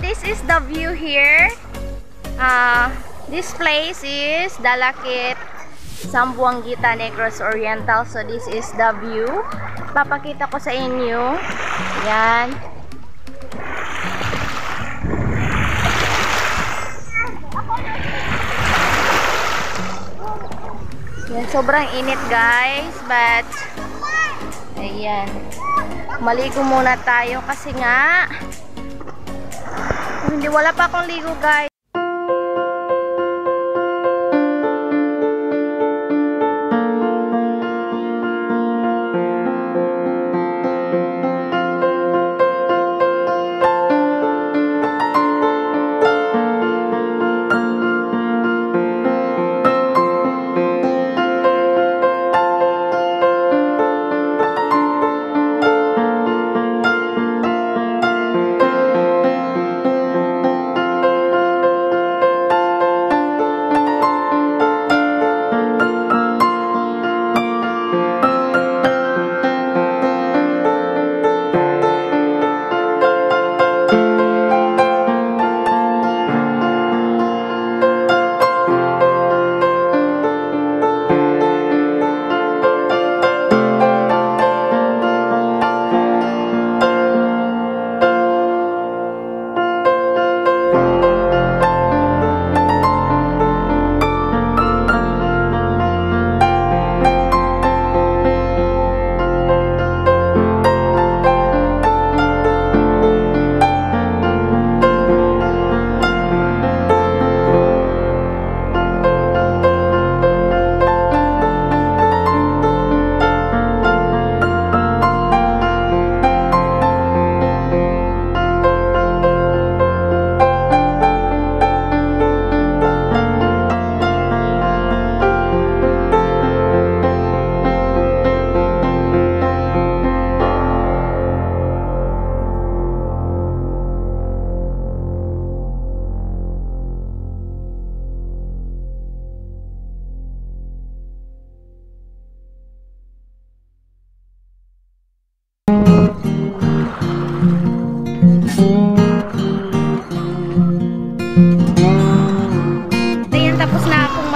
This is the view here. Uh, this place is Dalakit, Sambuangita, Negros Oriental. So, this is the view. Papakita ko sa inyo. Yan. Yan, sobrang init guys. But, ayan. Maligo muna tayo kasi nga, hindi wala pa akong ligo guys.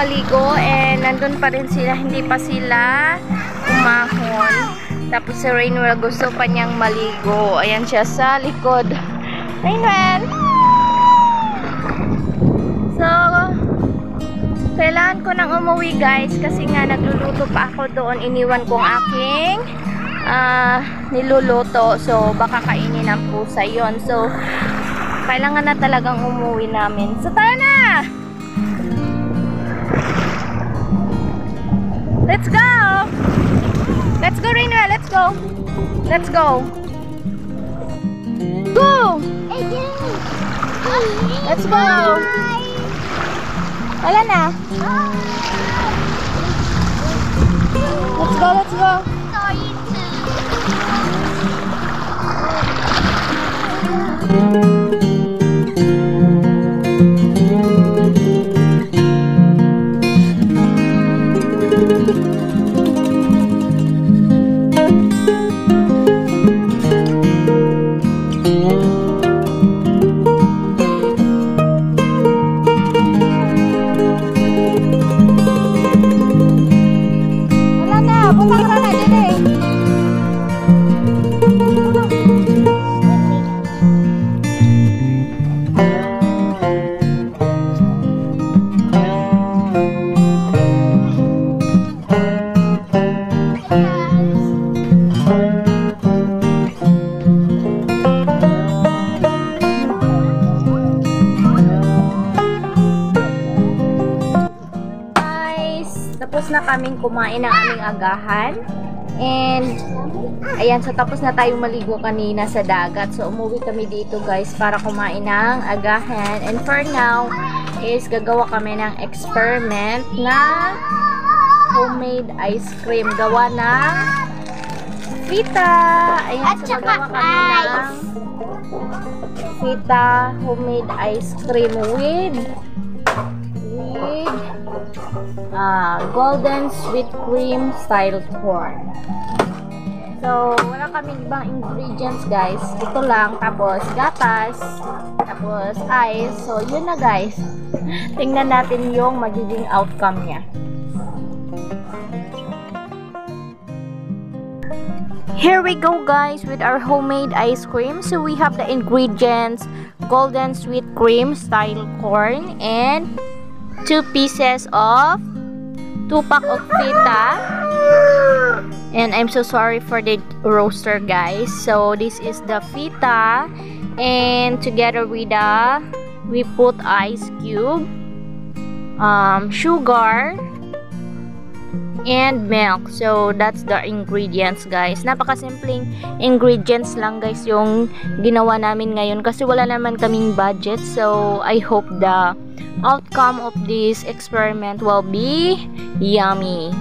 Maligo and nandun pa rin sila, hindi pa sila umahon. Tapos si Rainwell gusto pa niyang maligo. Ayan siya sa likod. Rainwell! So, kailangan ko nang umuwi guys kasi nga nagluluto pa ako doon. Iniwan kong aking ah, niluluto. So, baka kainin ng pusa yon So, kailangan na talagang umuwi namin. So, tara Let's go! Let's go, Rainwell. Let's go. Let's go. Go! Let's go. Wala na. Let's go, let's go. Wala kaming kumain ng aming agahan. And, ayan, so tapos na tayong maligo kanina sa dagat. So, umuwi kami dito guys para kumain ng agahan. And for now, is gagawa kami ng experiment na homemade ice cream. Gawa ng fita. Ayan, At so saka gagawa kami ng fita homemade ice cream with uh, golden sweet cream style corn. So, wala kaming ibang ingredients, guys. Ito lang. Tapos, gatas. Tapos, ice. So, yun na, guys. Tingnan natin yung magiging outcome niya. Here we go guys with our homemade ice cream. So we have the ingredients, golden sweet cream style corn and two pieces of two pack of feta. And I'm so sorry for the roaster guys. So this is the feta and together with the we put ice cube, um, sugar, and milk. So, that's the ingredients, guys. Napakasimpleng ingredients lang, guys, yung ginawa namin ngayon kasi wala naman kaming budget. So, I hope the outcome of this experiment will be yummy.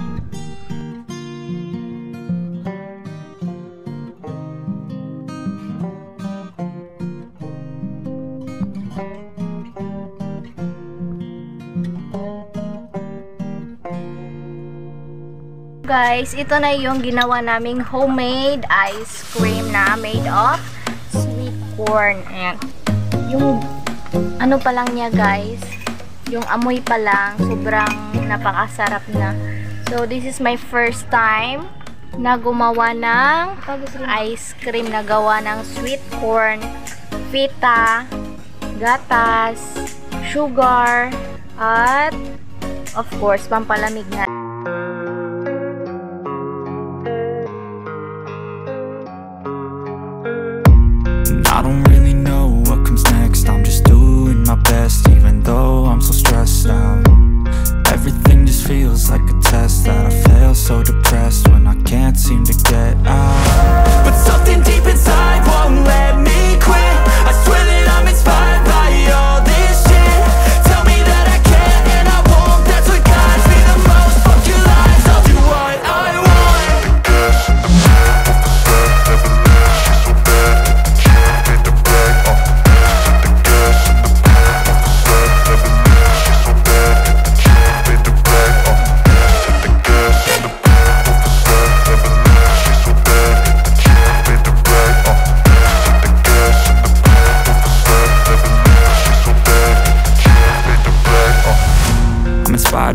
Guys, ito na yung ginawa naming homemade ice cream na made of sweet corn. Ayan. Yung ano pa lang niya guys, yung amoy pa lang, sobrang napakasarap na. So, this is my first time na gumawa ng ice cream na gawa ng sweet corn, feta, gatas, sugar, at of course, pampalamig na. Even though I'm so stressed out. Everything just feels like a test that I fail so depressed when I can't seem to get